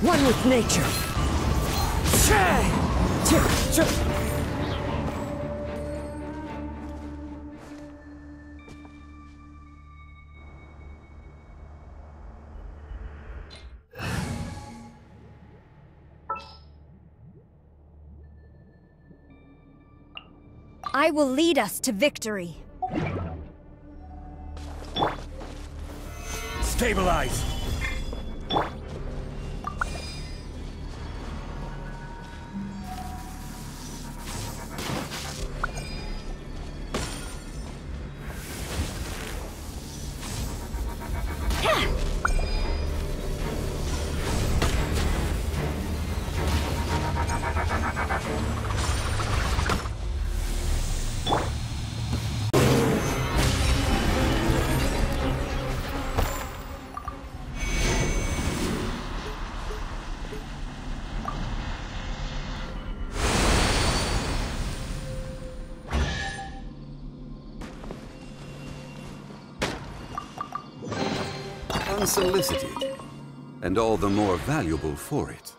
One with nature. I will lead us to victory. Stabilize! Unsolicited, and all the more valuable for it.